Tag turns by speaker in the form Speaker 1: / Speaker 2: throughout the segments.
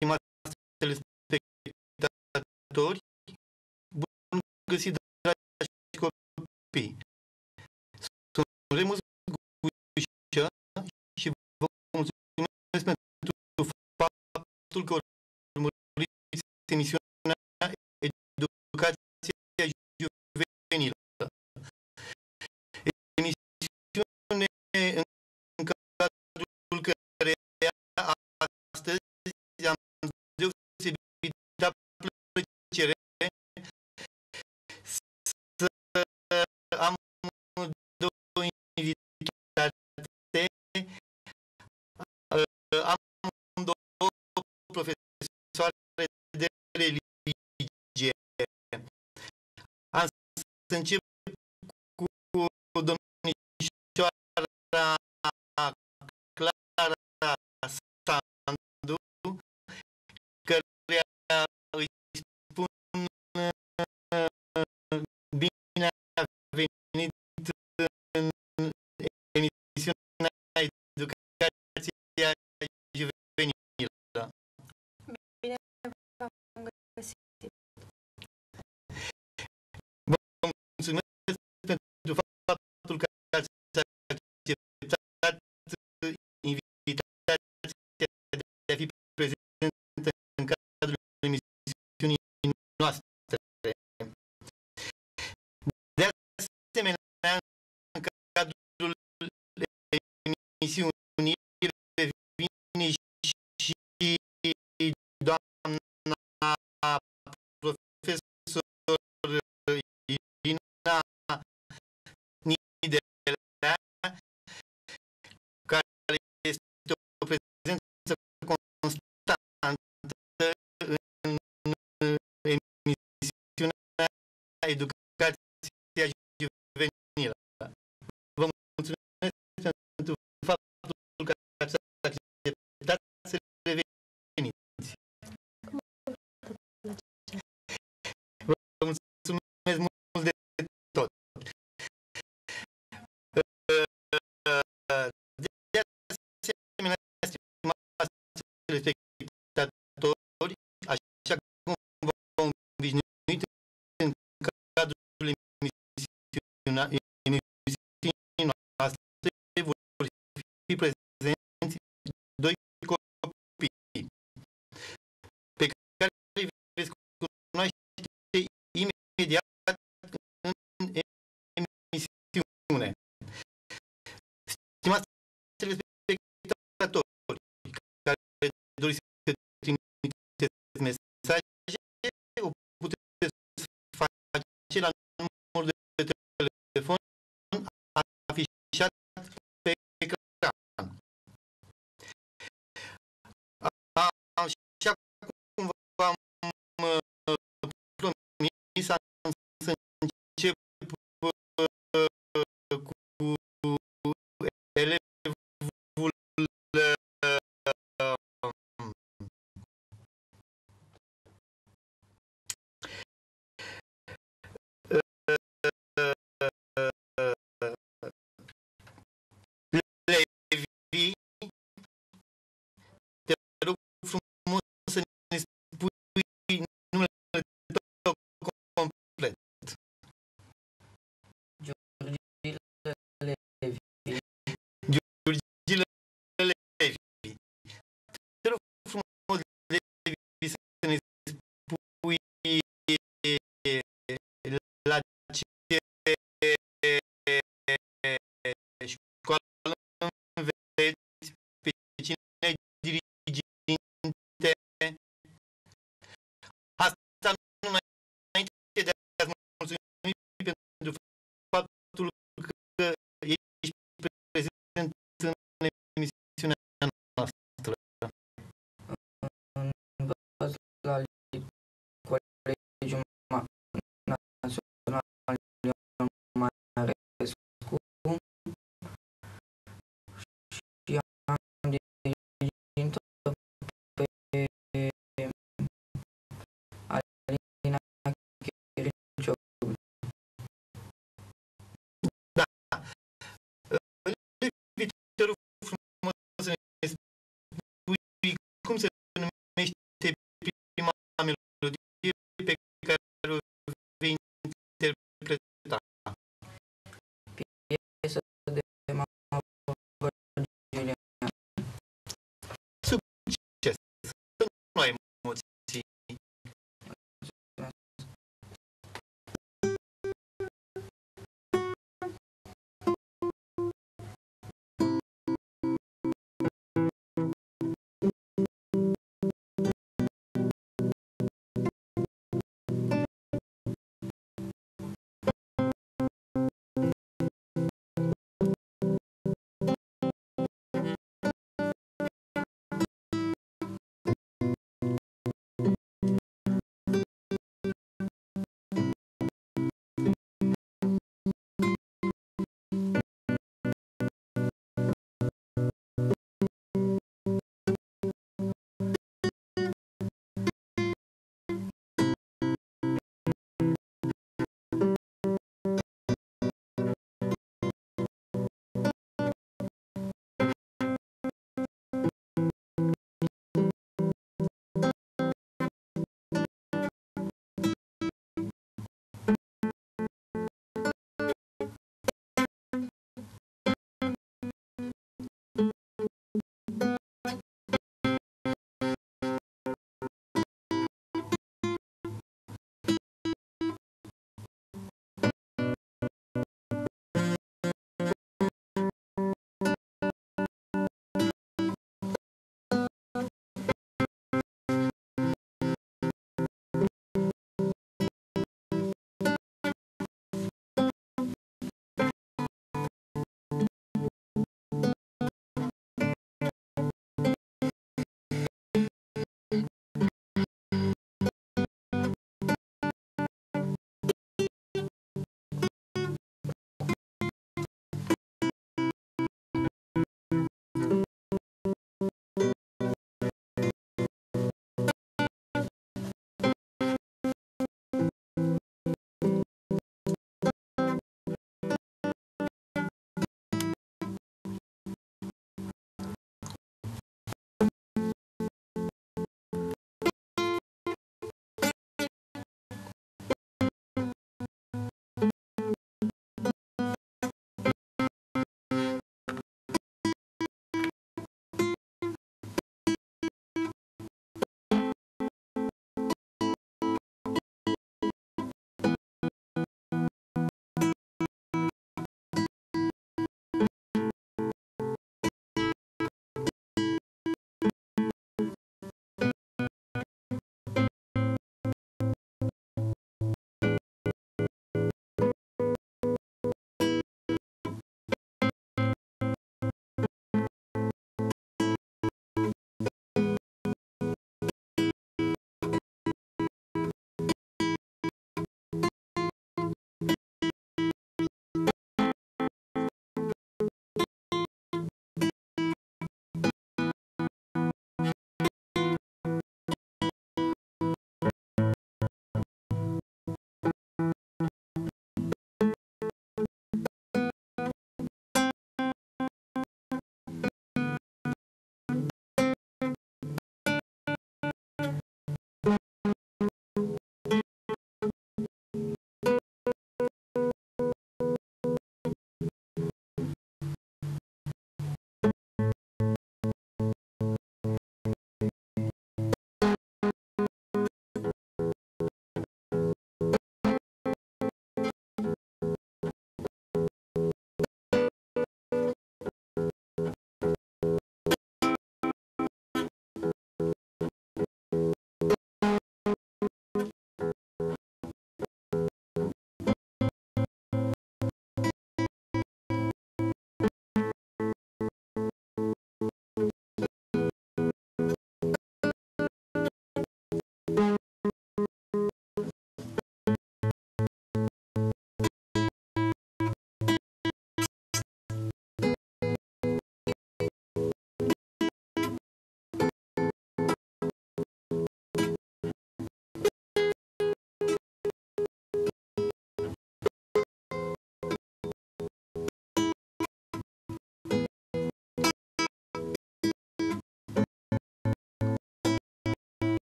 Speaker 1: Stimați telespectatori, bun găsit, dragi copii! Sunt Remus Guișă și vă mulțumesc pentru faptul că urmăriți emisiunea Tantia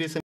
Speaker 1: this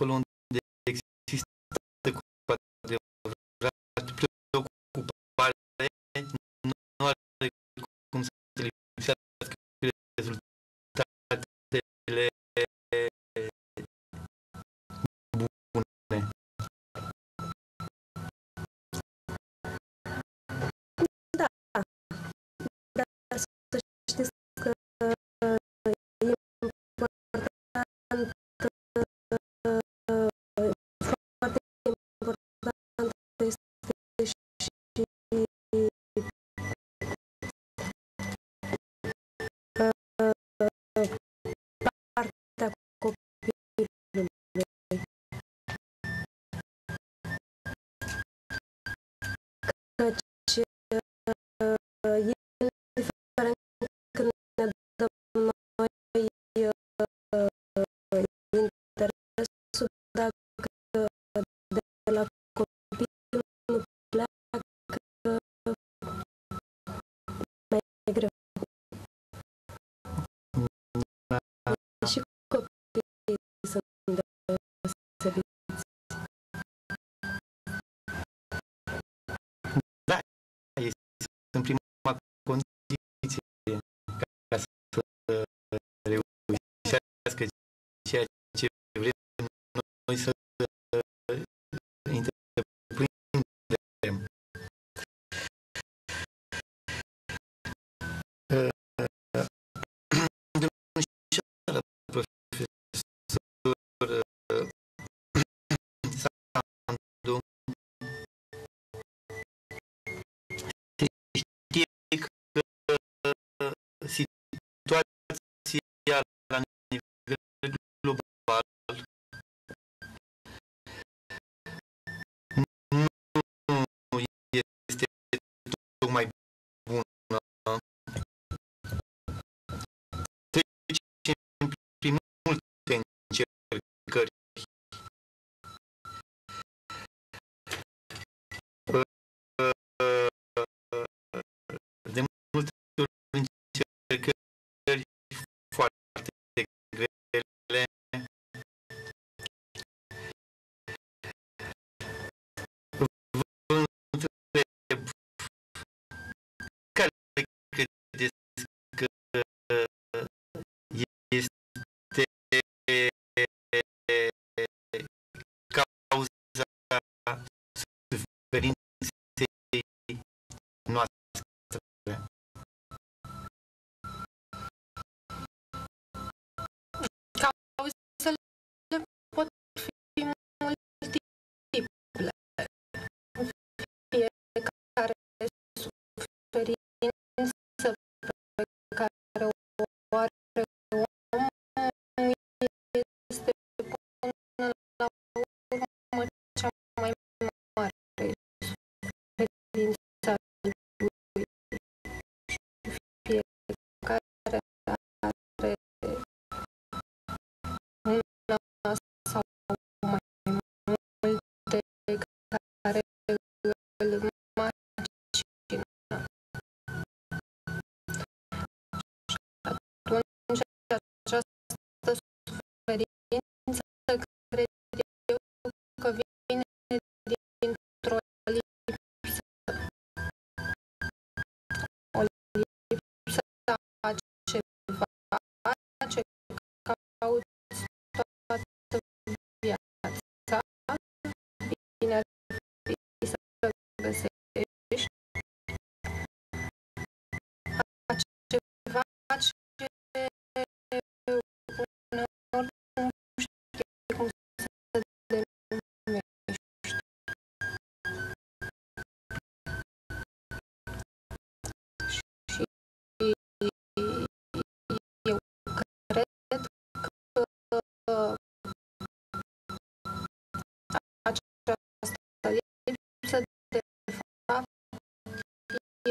Speaker 1: pulling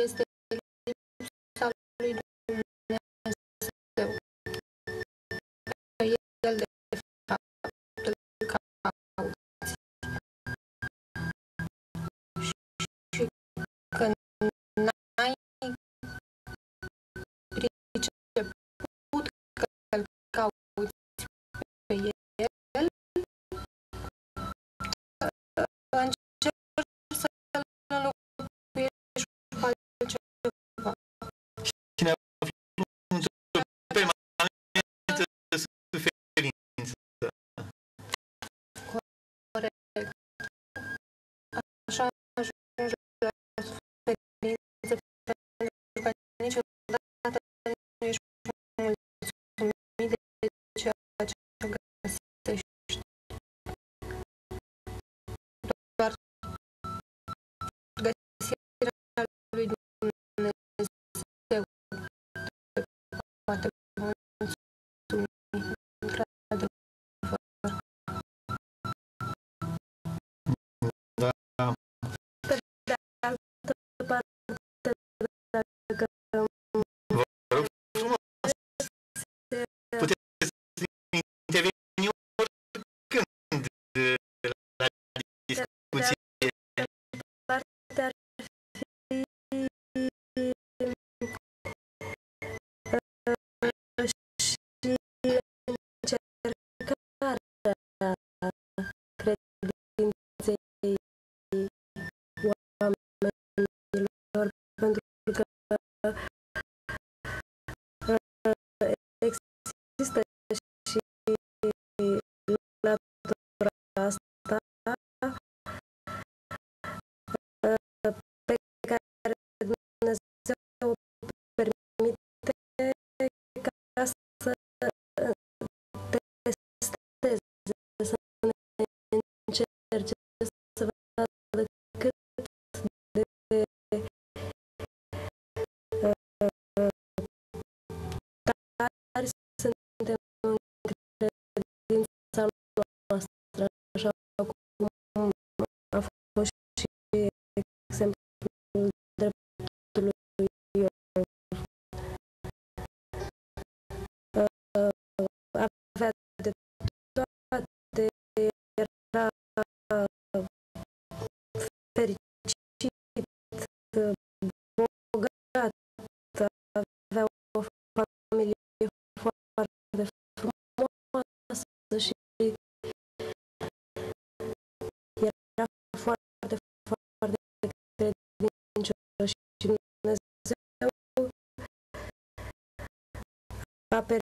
Speaker 1: este
Speaker 2: a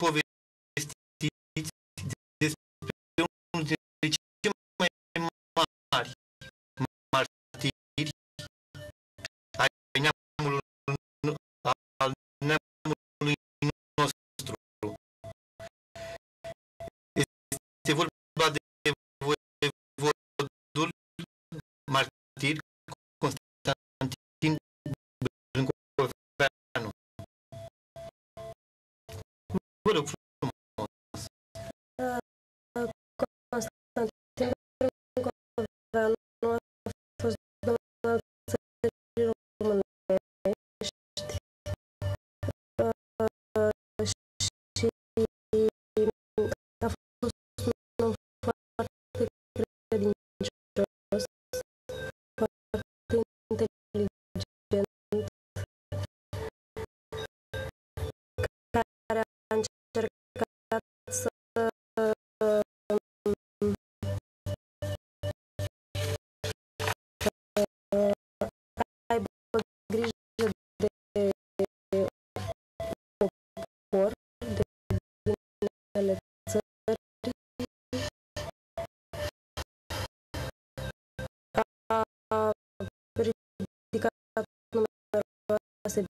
Speaker 2: ne hace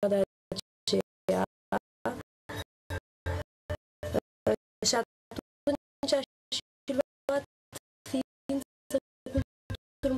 Speaker 2: perioada aceea. Și
Speaker 1: atunci aș fi luat ființă
Speaker 2: cultul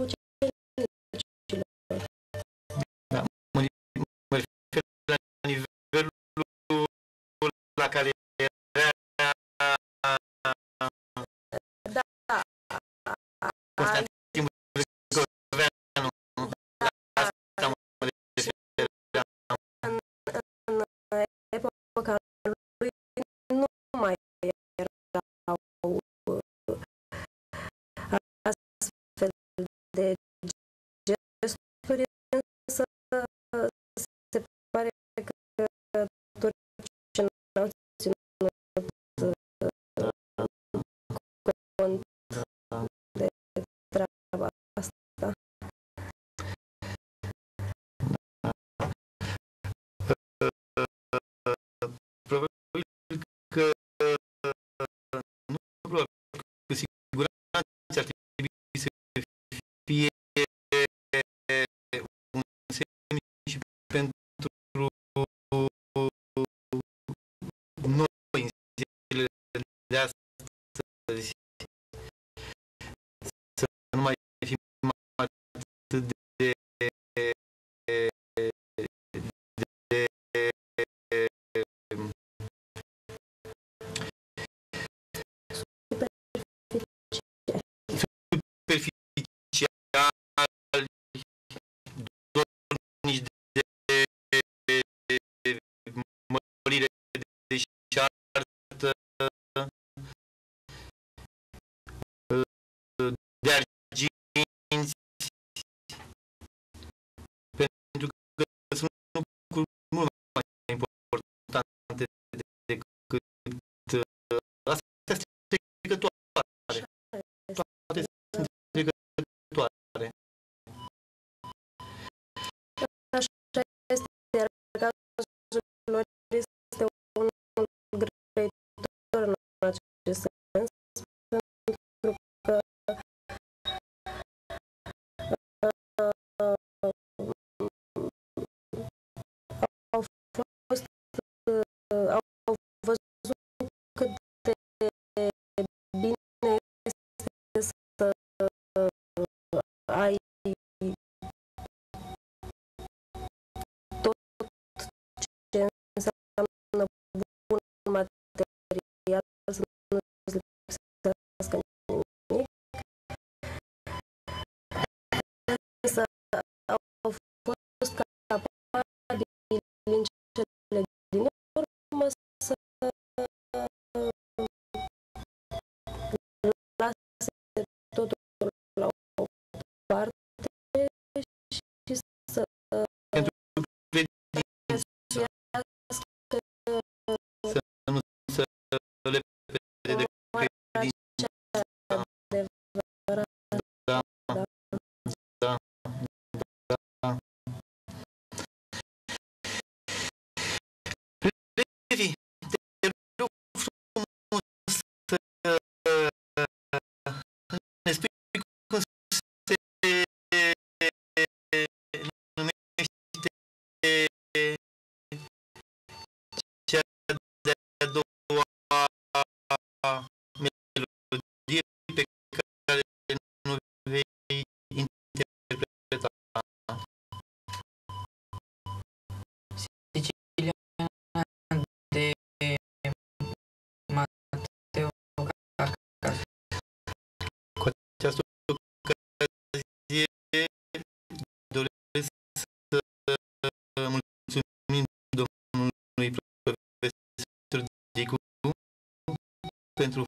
Speaker 2: entre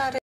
Speaker 2: about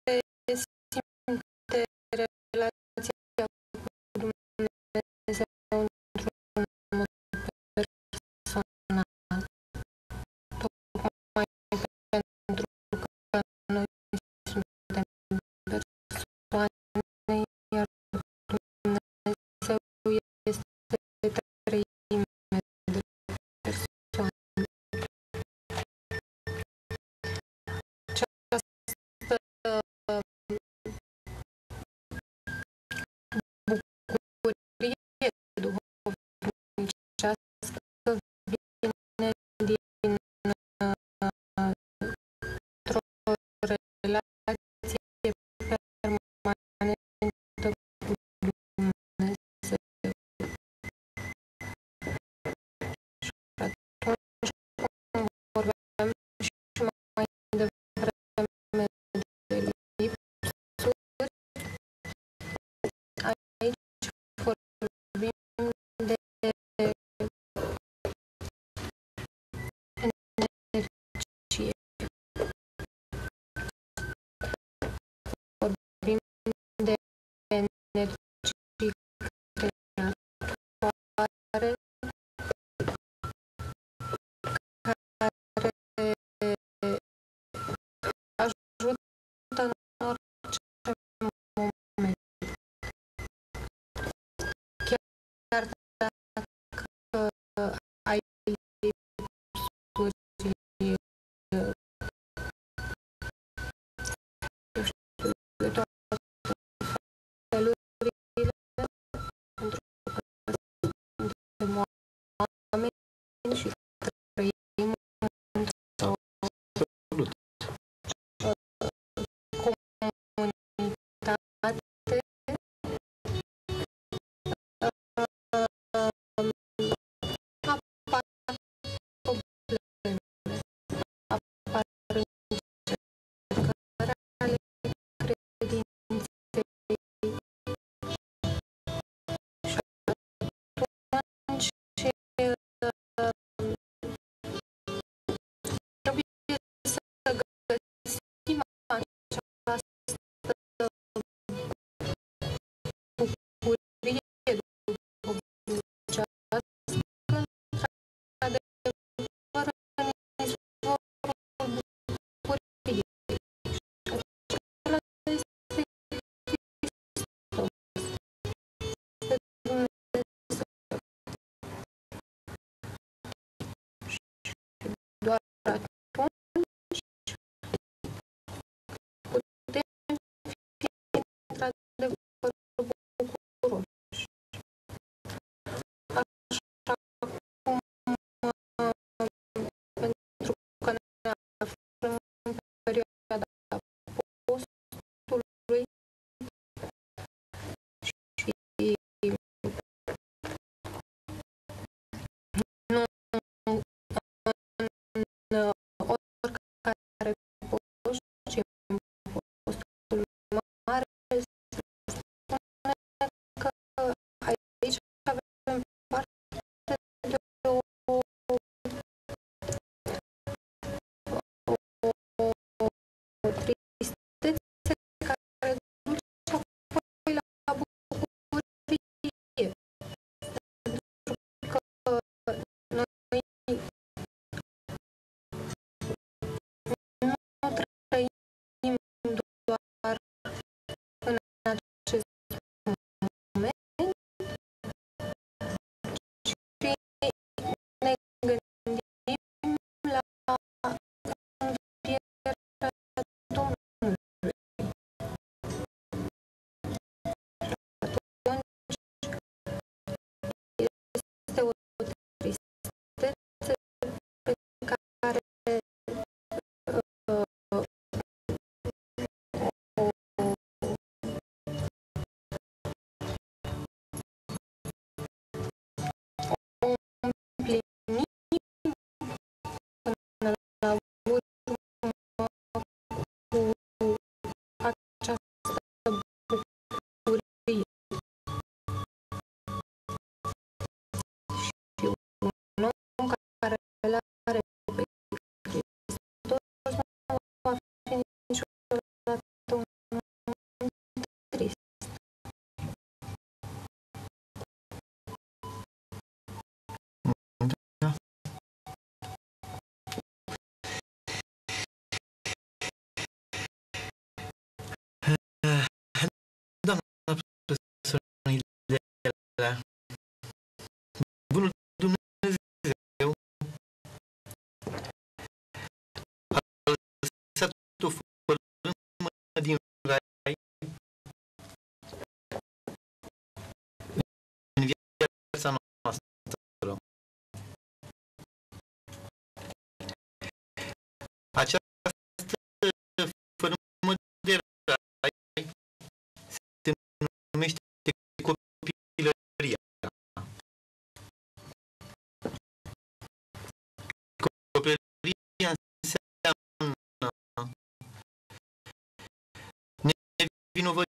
Speaker 2: nou vò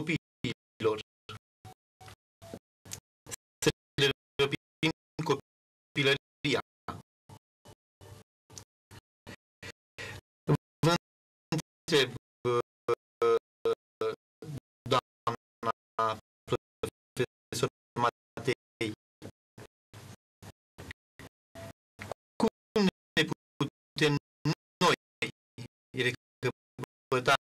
Speaker 2: copiilor. Să le răpim copilăria. Vă întreb, eh, doamna
Speaker 3: profesor Matei, cum ne putem noi recăpăta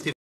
Speaker 4: que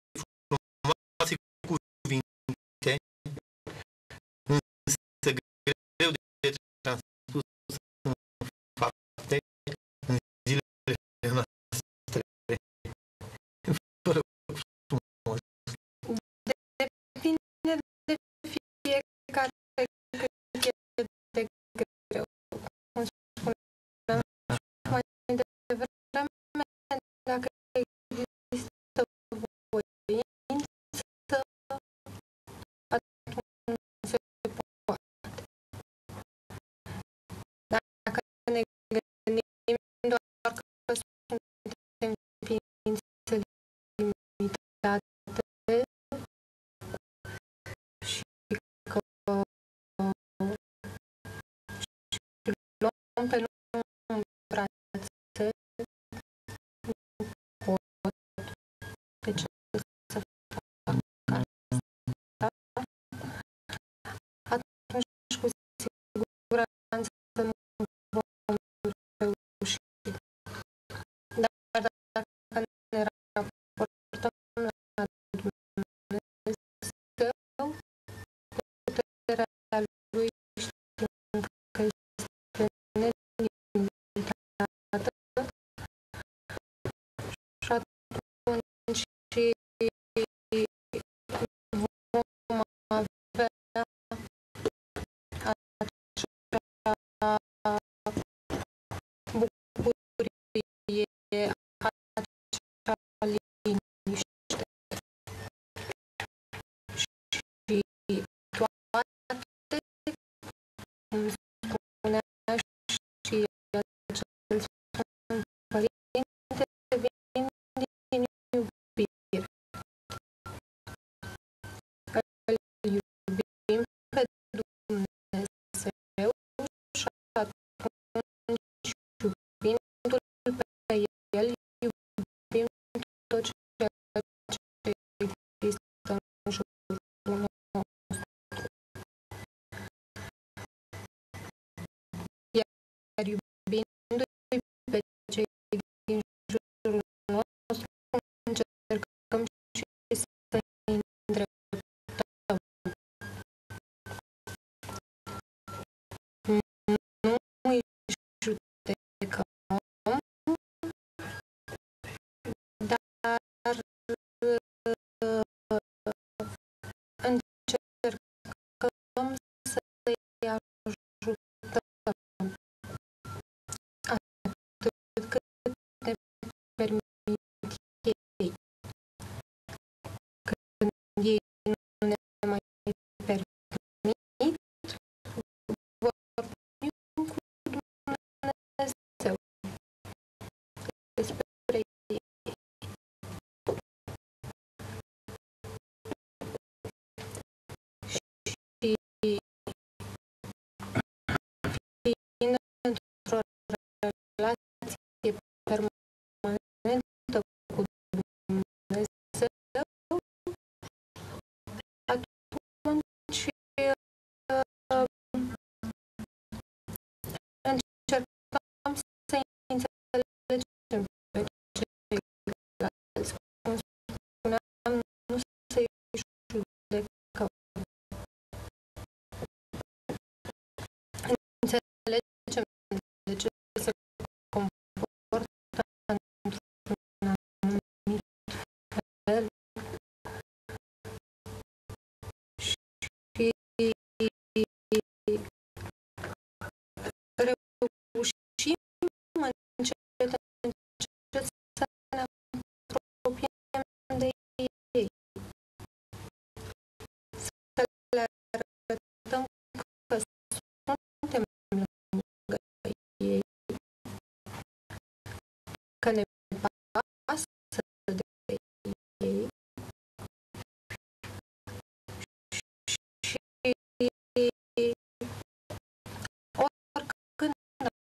Speaker 4: că
Speaker 1: ne
Speaker 2: pasă de ei. Și oricând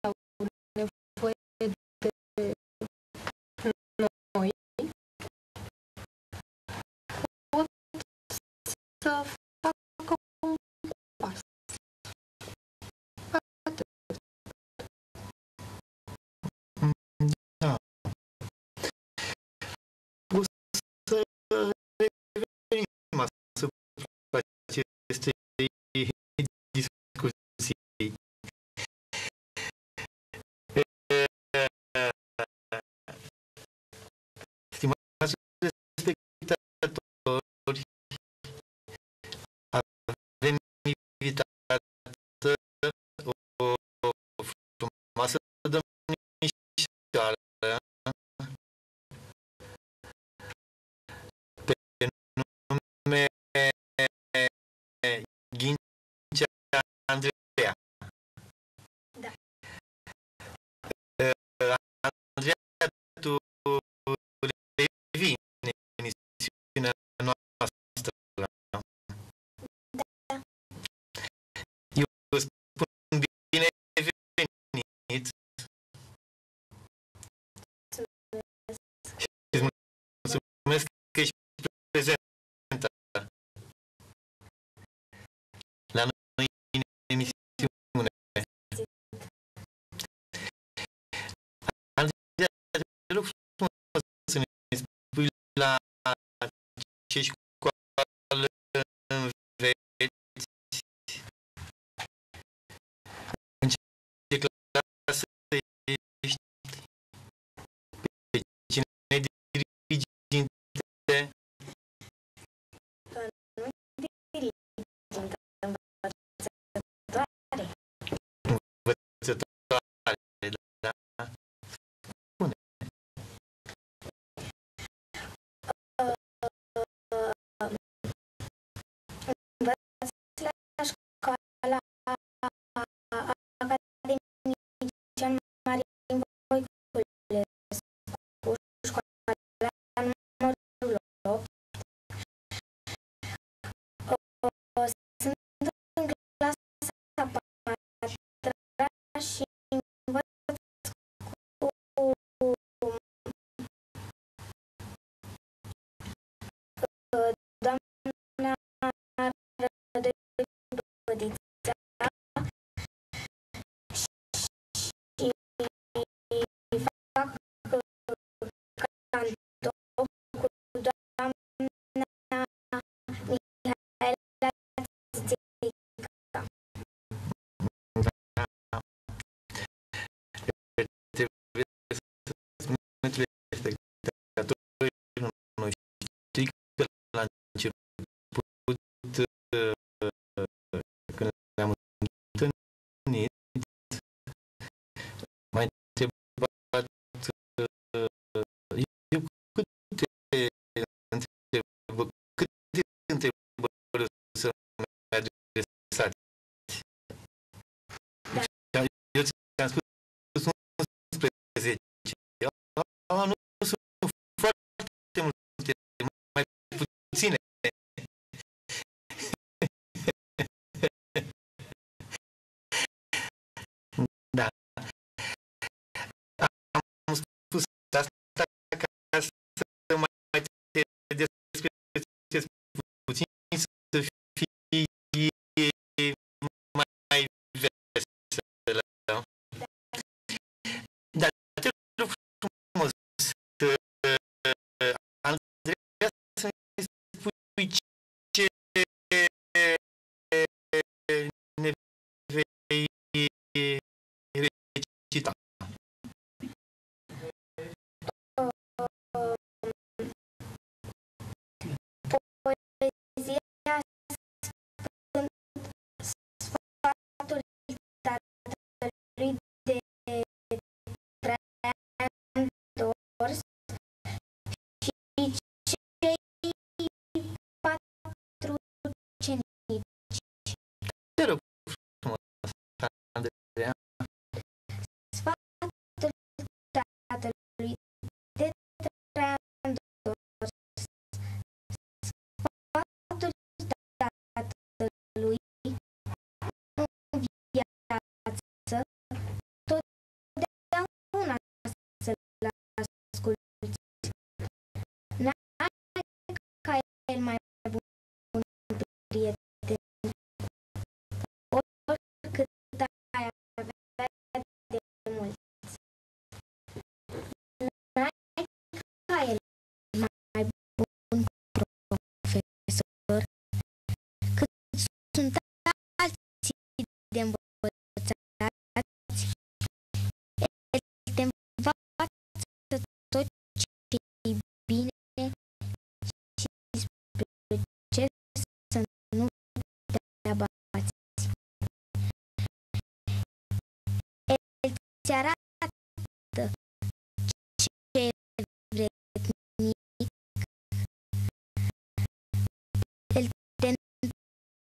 Speaker 2: au nevoie de noi, pot să
Speaker 1: честь cine.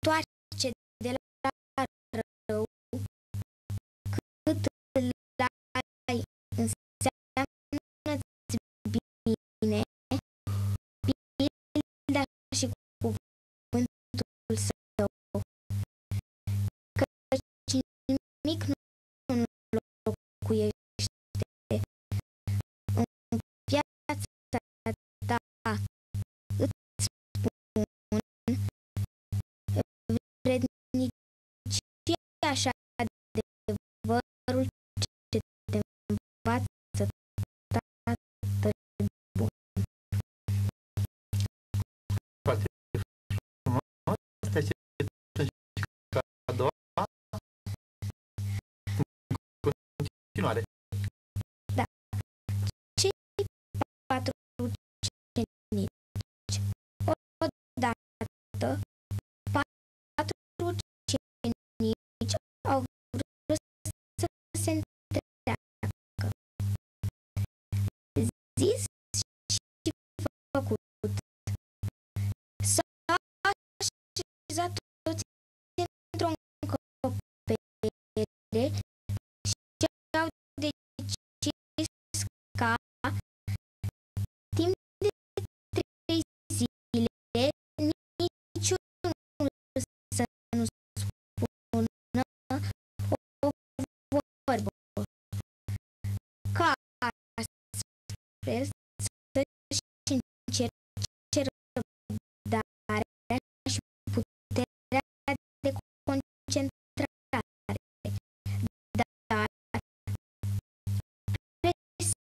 Speaker 1: Tua continuare. Da.
Speaker 5: Cei patru ucenici odată patru ucenici au vrut să se întreacă. Zis și făcut. S-a așezat toți într-o încăpere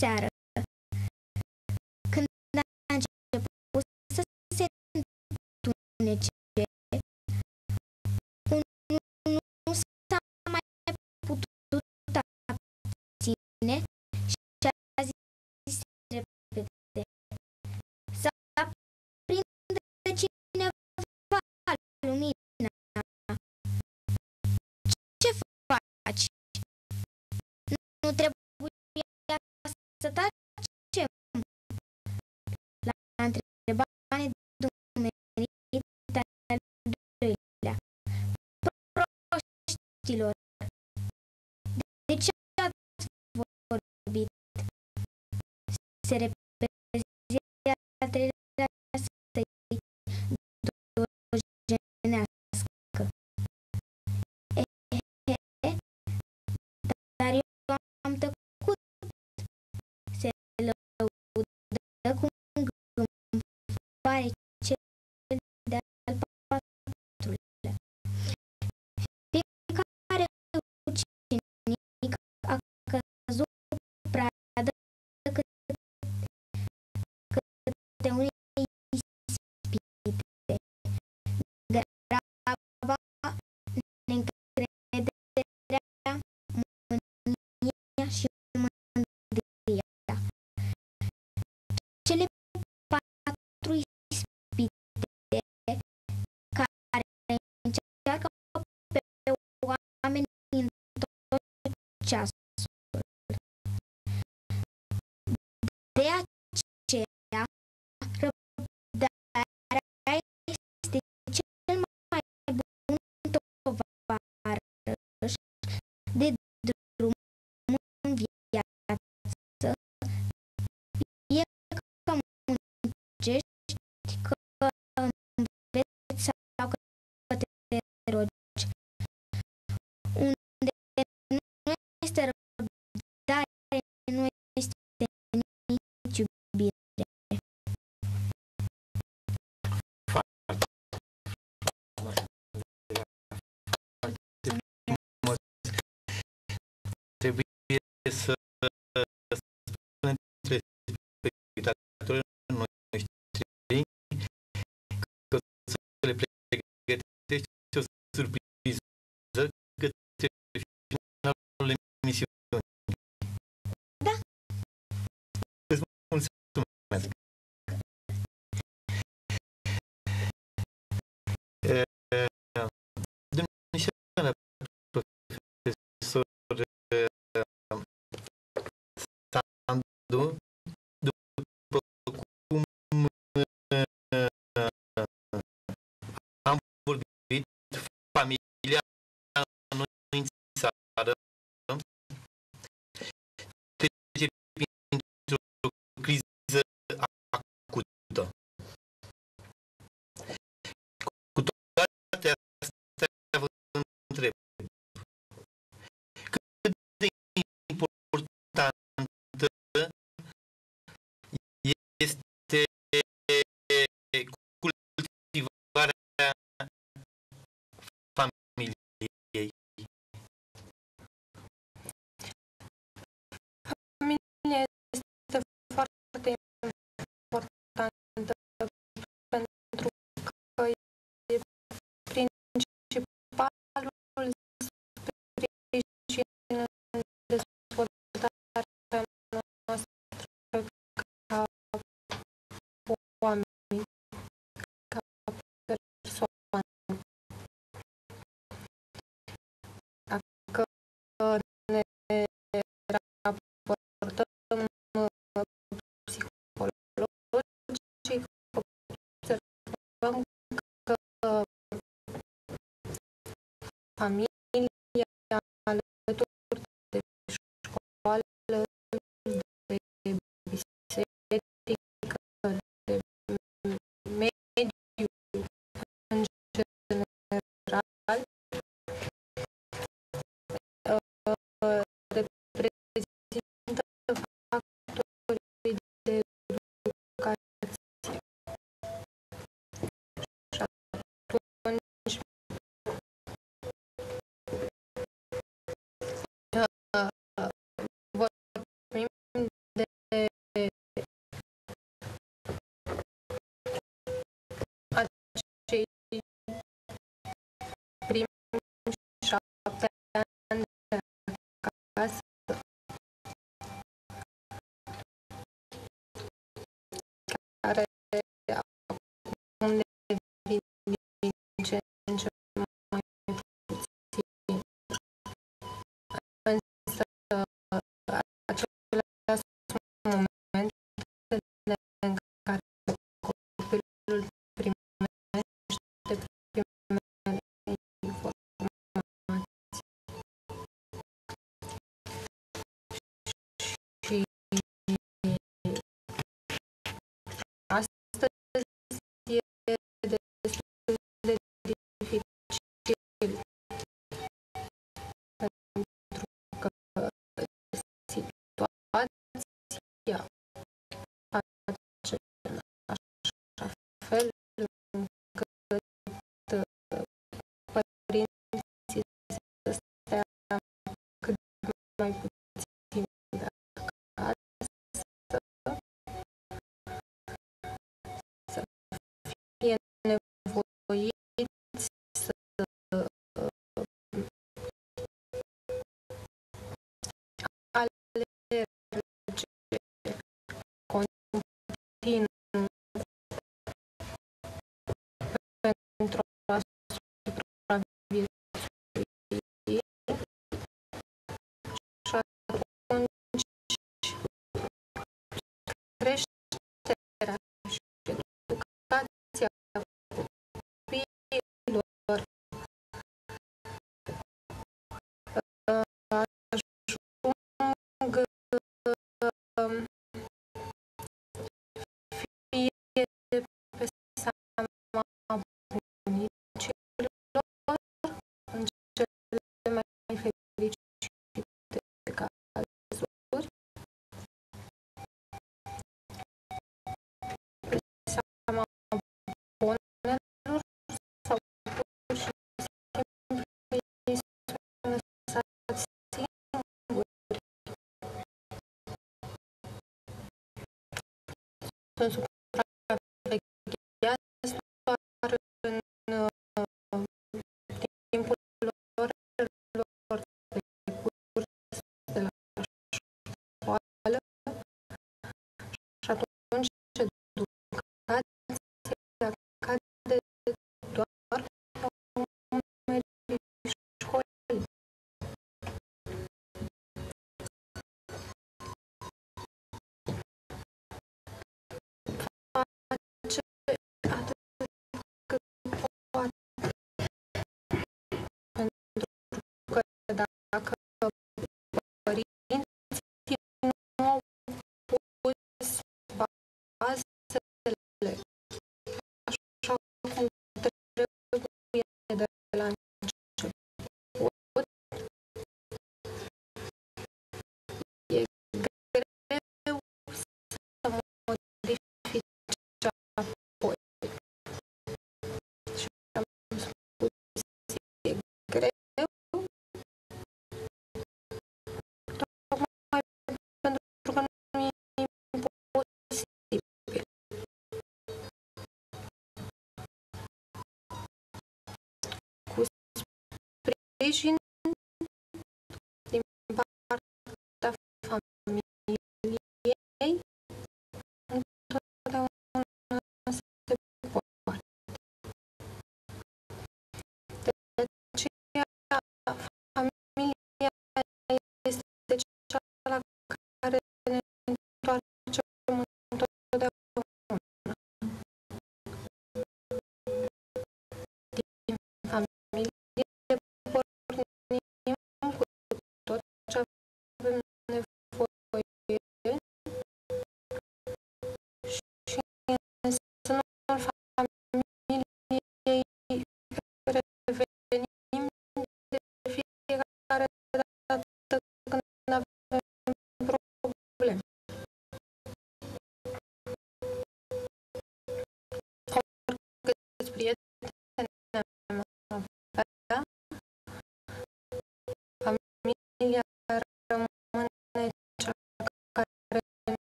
Speaker 5: Data. Să tacem la întrebare dumerita doilea. Proștilor, de ce ați vorbit? Se
Speaker 2: reprezintă Yes, sir. Uh, do 也那不一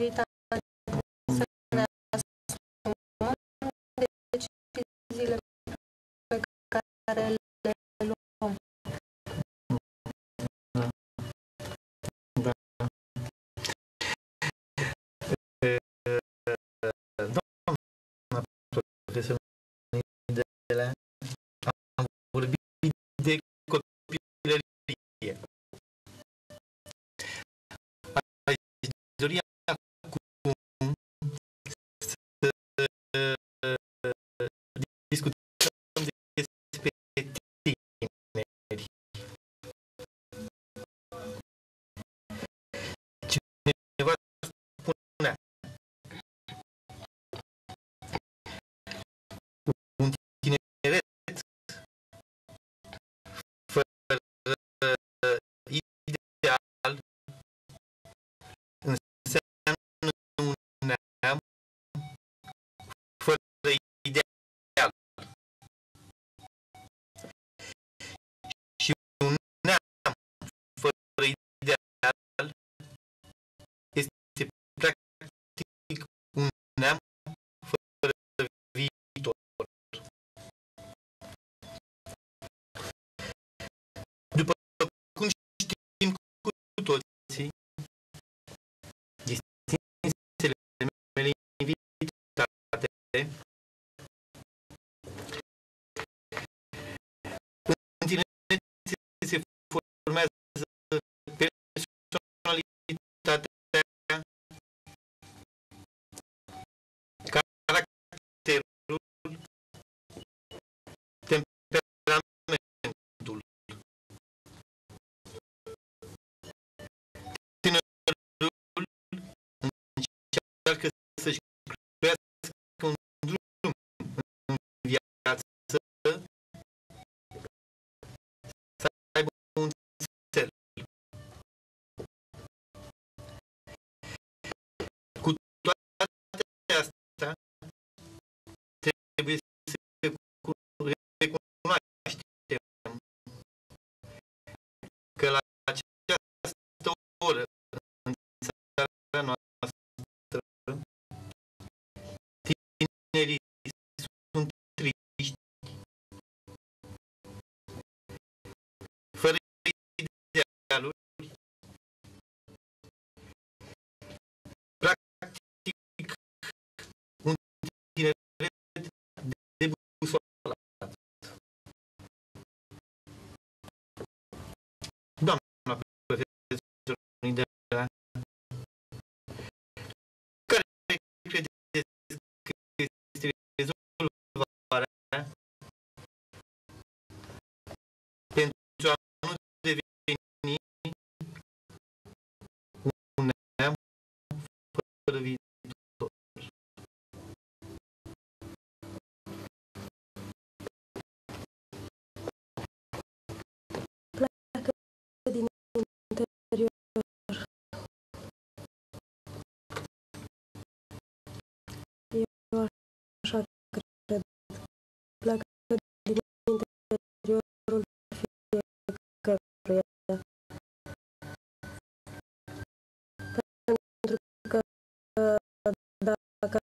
Speaker 2: responsabilitate, să
Speaker 1: forma de
Speaker 3: doamna пока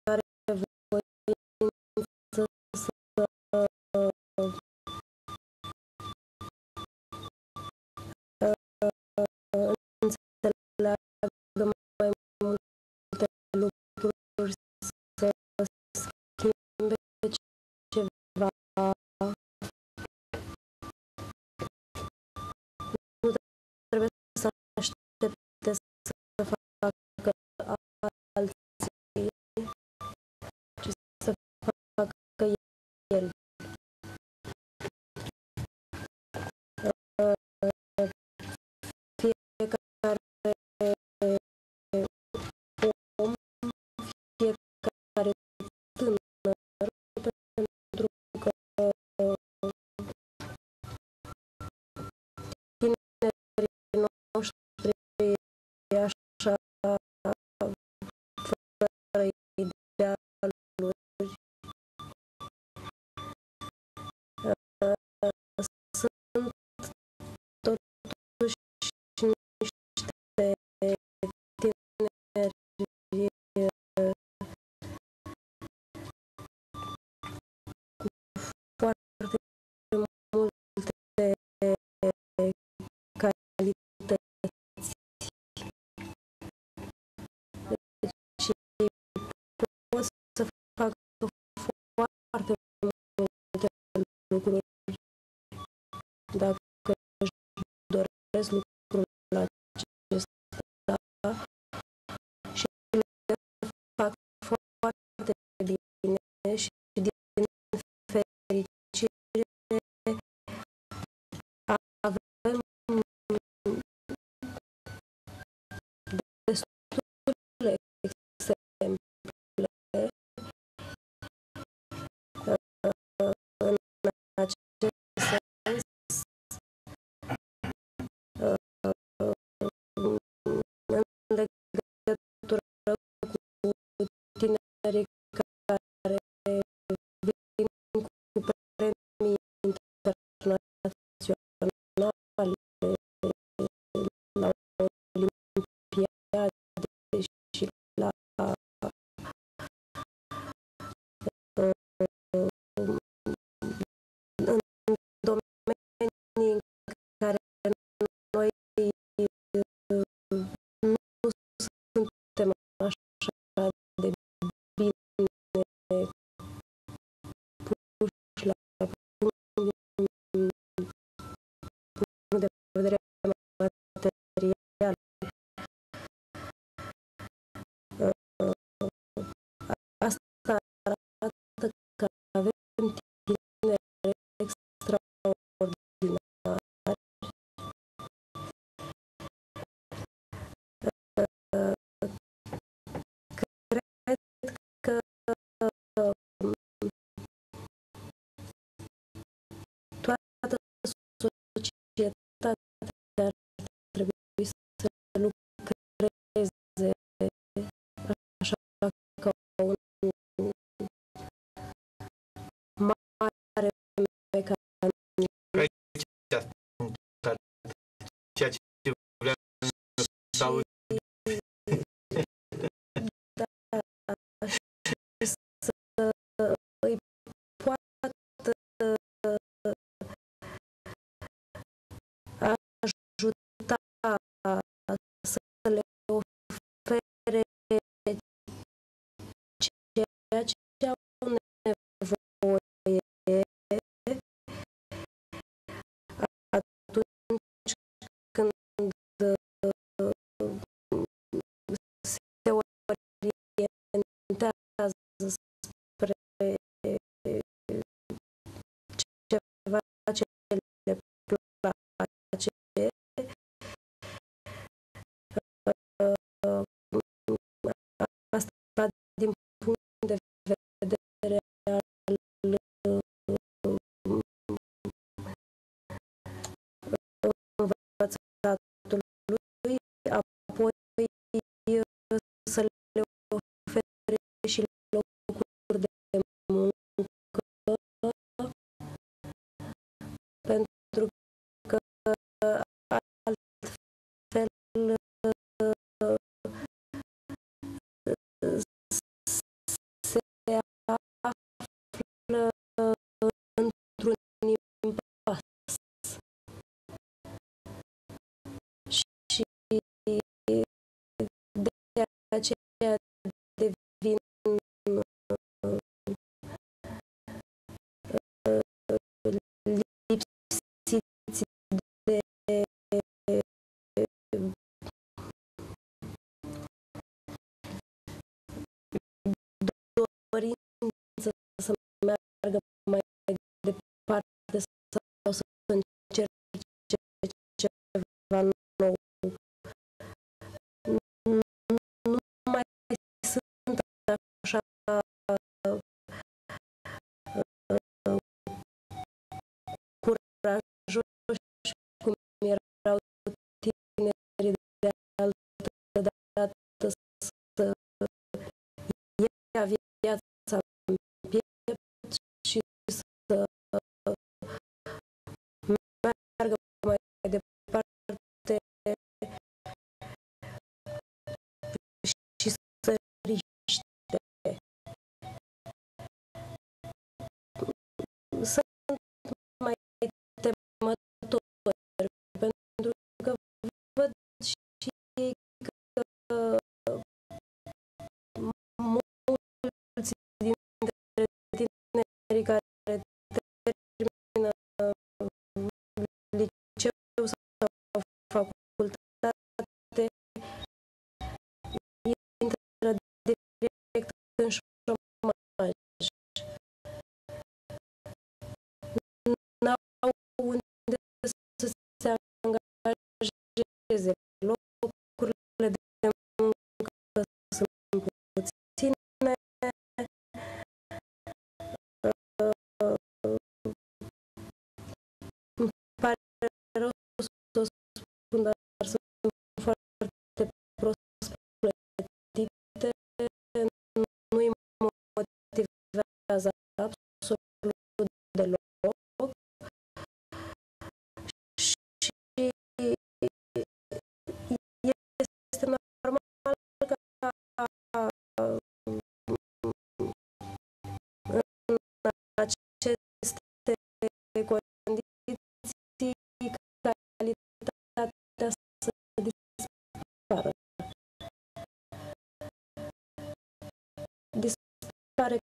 Speaker 3: butter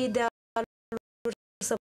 Speaker 3: Ce idealuri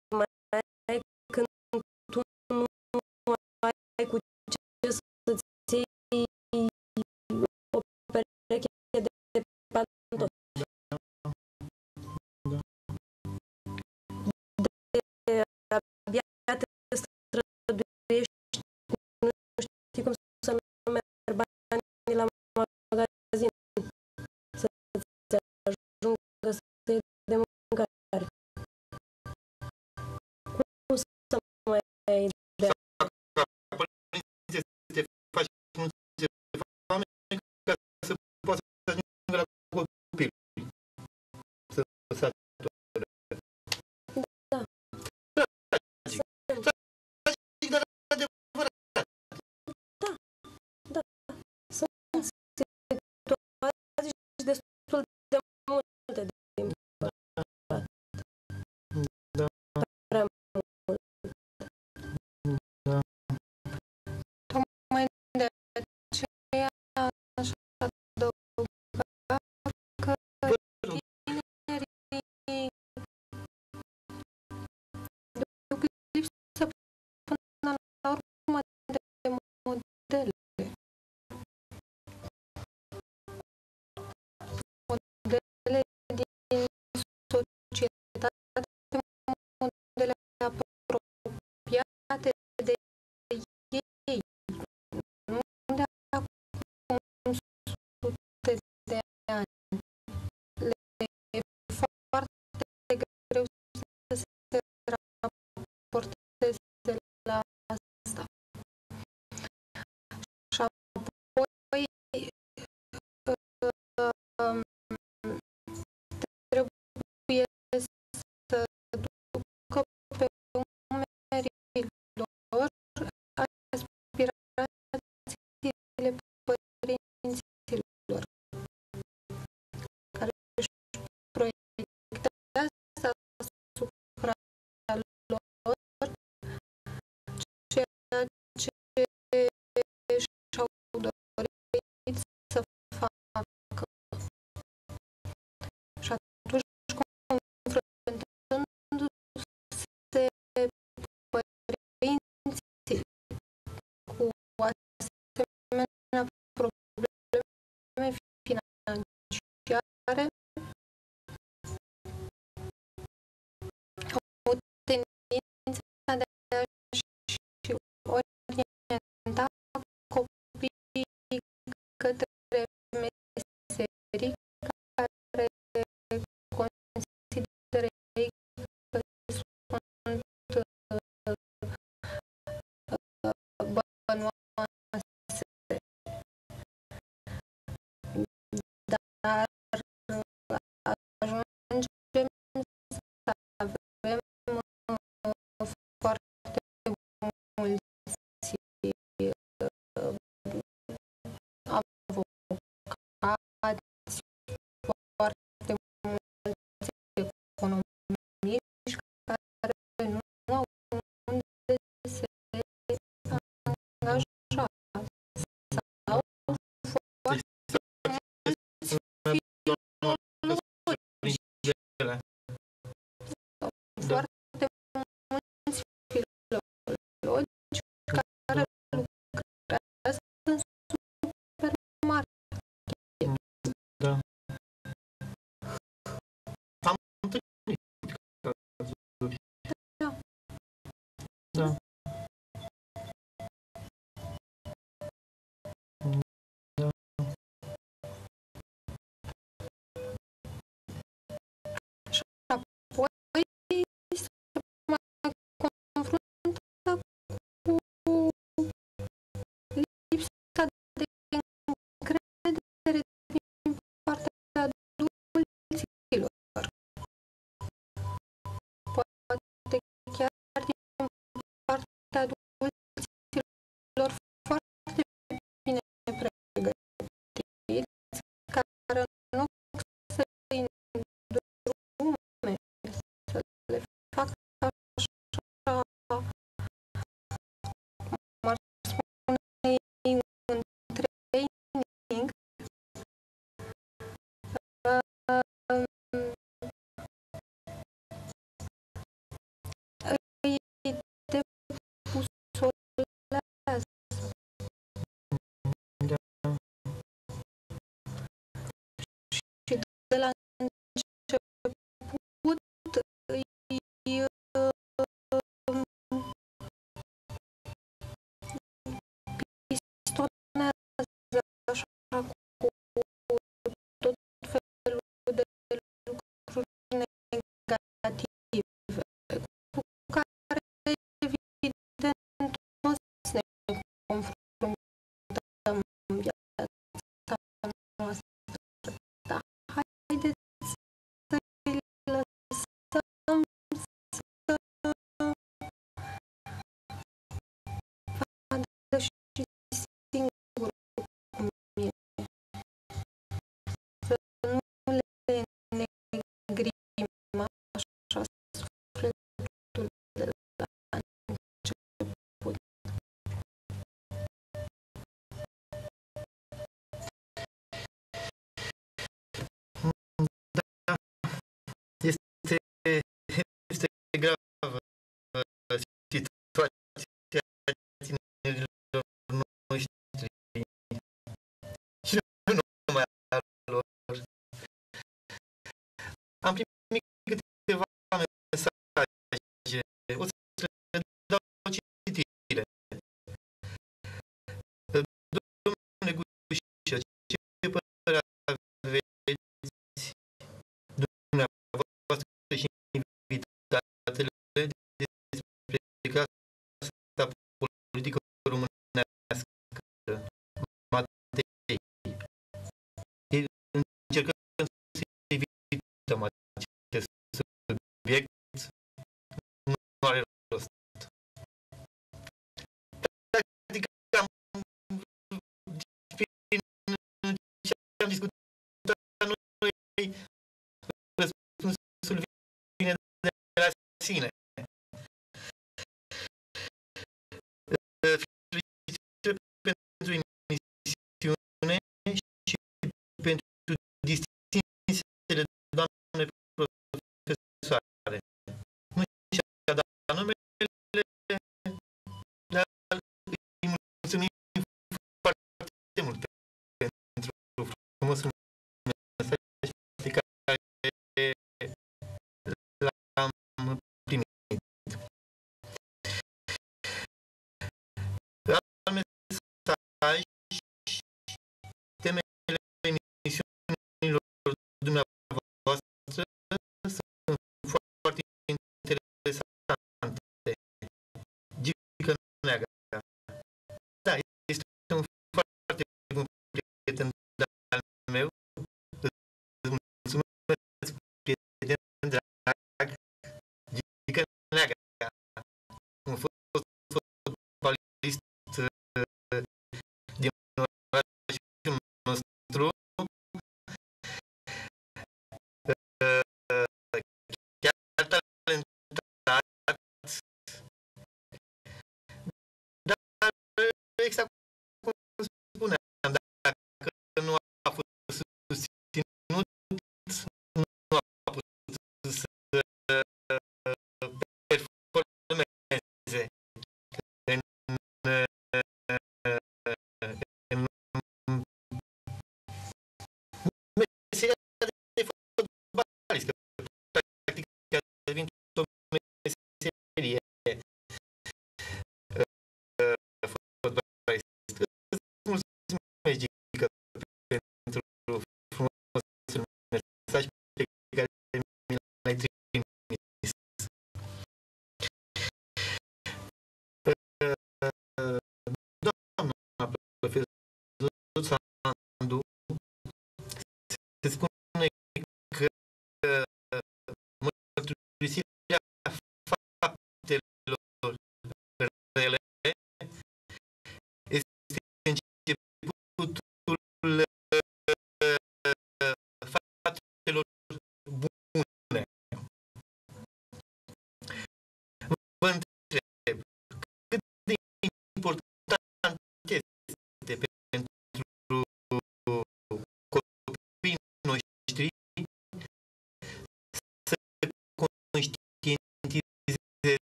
Speaker 1: Tina ordine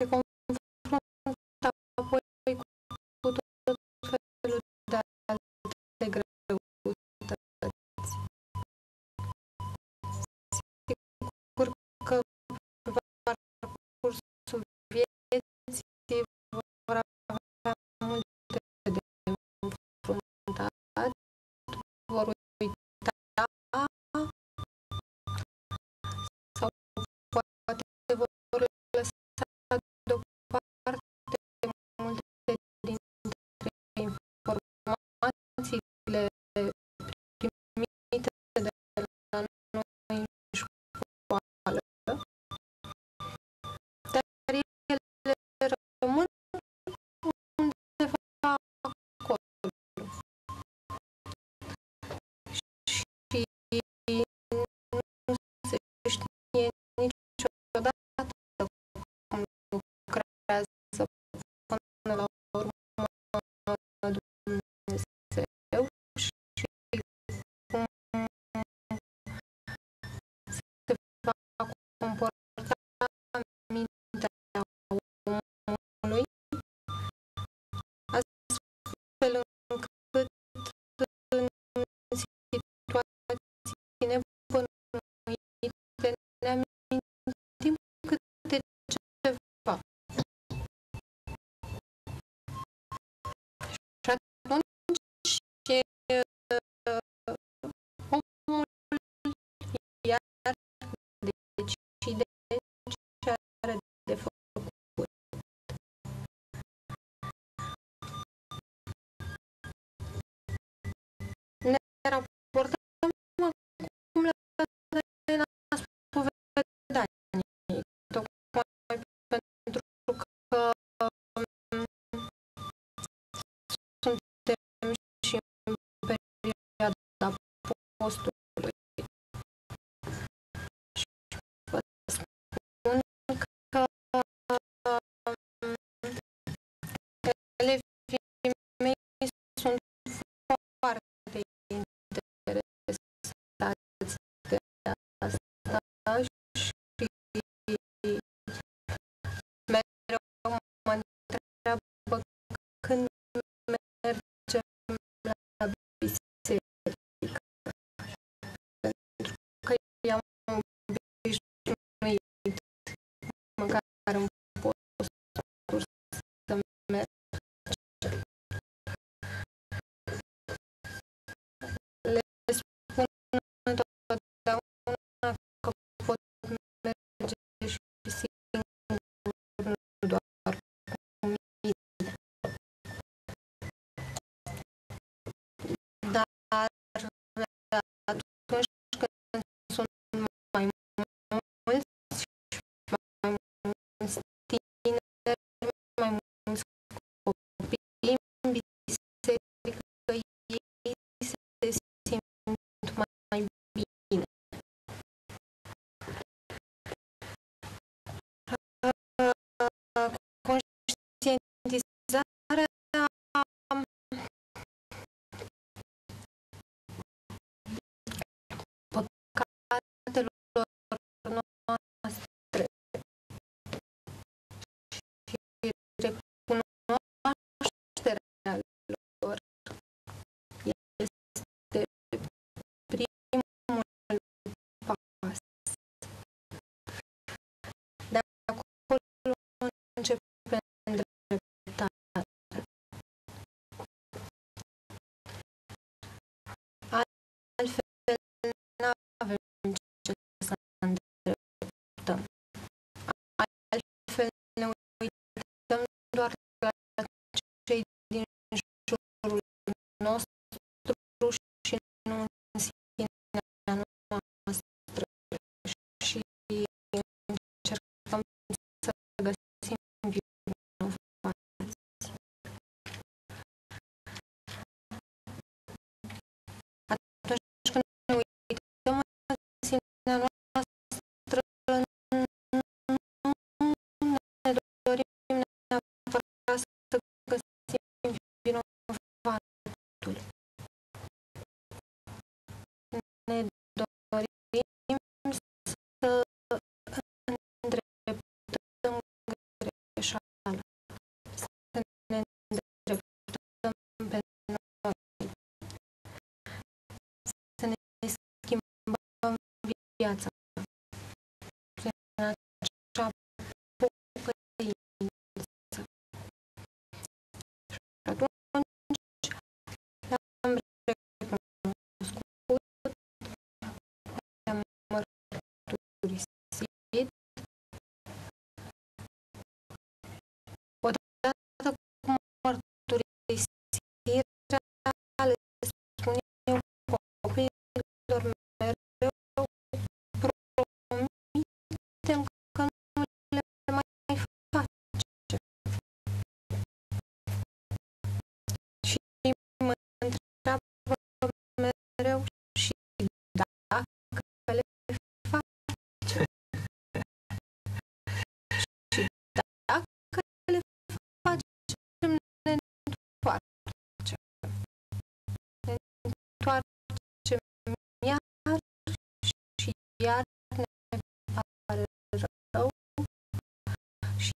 Speaker 1: se
Speaker 2: confruntă agosto. întoarcem iar și iar ne pare rău și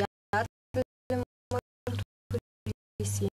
Speaker 2: iar le mărturisim.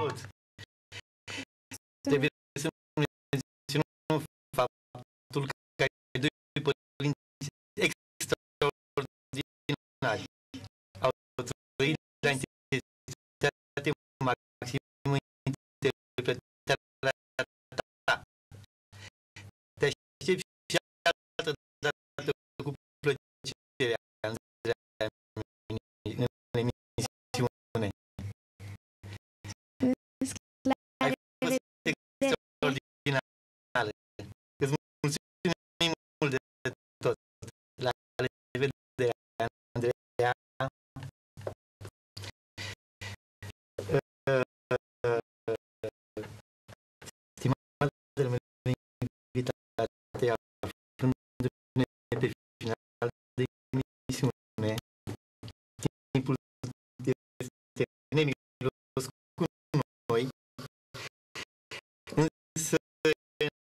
Speaker 1: outro. Deve ser um ensino fato misiune, timpul este nemilos cu noi, însă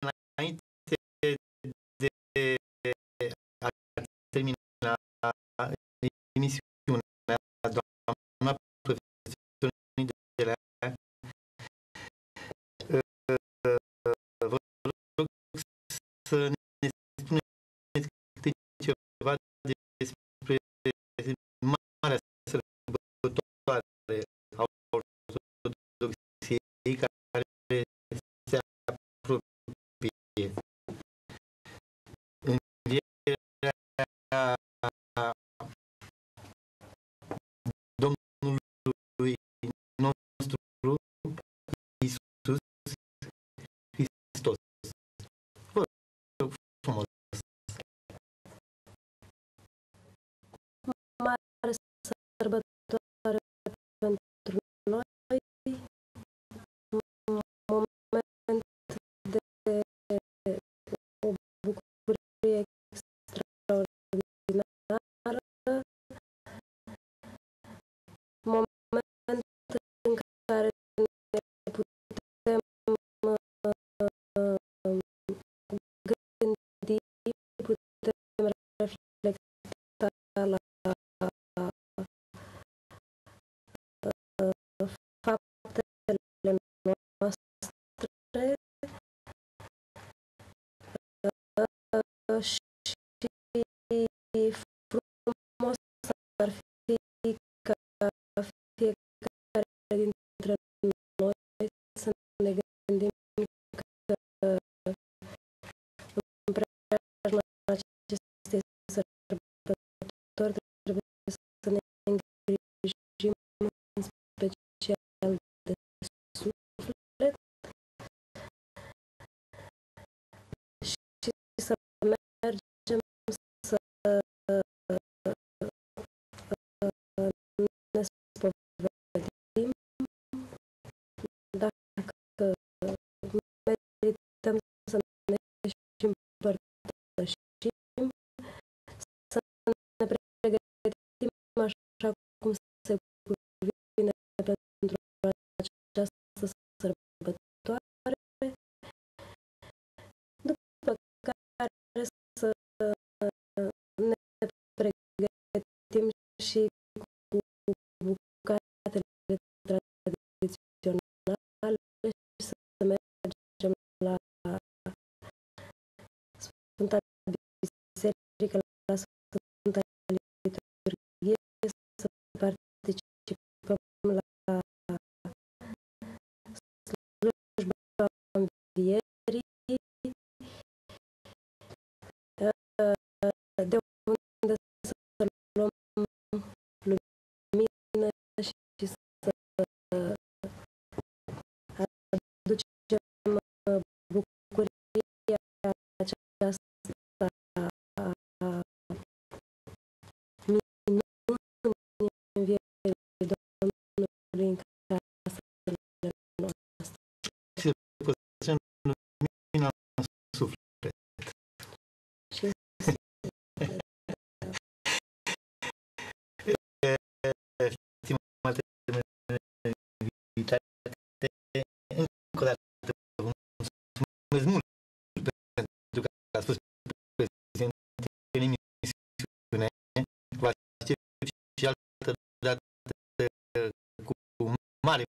Speaker 1: înainte de a termina emisiunea, doamna profesor Nidelea, vă rog să ne she Încă o dată vă mulțumesc mult pentru că ați fost prezent în emisiune. Vă aștept și altă dată cu mare